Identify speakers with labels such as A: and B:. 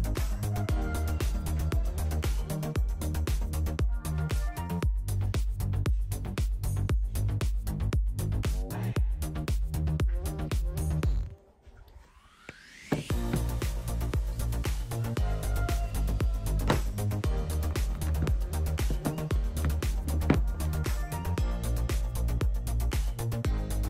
A: Bye.